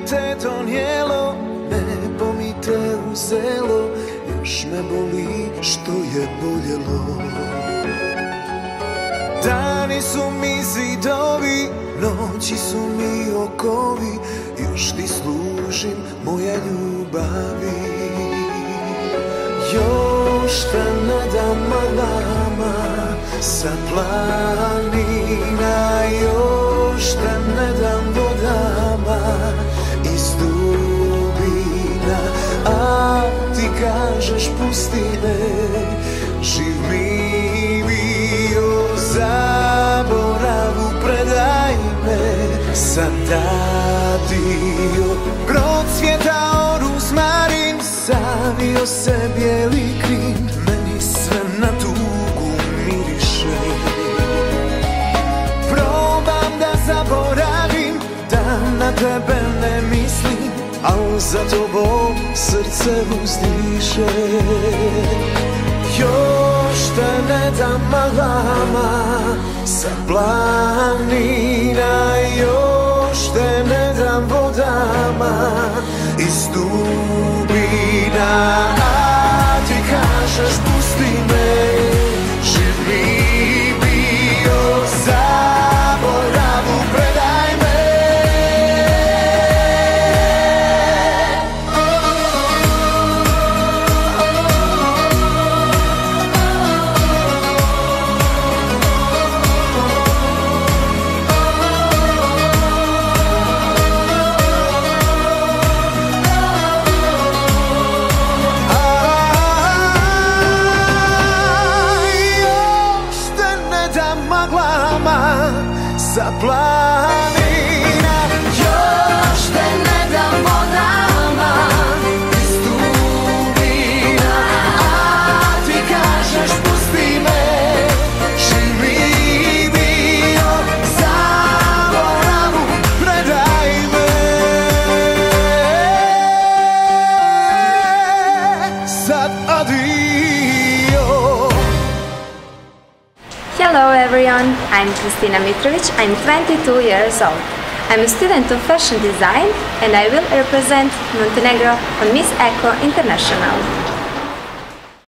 mi te donijelo, nebo mi te uzelo, još me boli što je boljelo. Dani su mi zidovi, noći su mi okovi, još ti služim moja ljubavi. Još te nadama nama sa planina, još te nadama kažeš pusti me, živ mi bio zaboravu predaj me. Sad dio procvjetao ruzmarin Savio se bijeli krim Meni sve na tugu miriše. Probam da zaboravim Da na tebe ne mislim Al za tobom srce uzdiše. Još te ne dam malama Sa planina Još te ne dam vodama Iz dubina sa planina Hello everyone, I'm Kristina Mitrovic, I'm 22 years old. I'm a student of fashion design and I will represent Montenegro on Miss Eco International.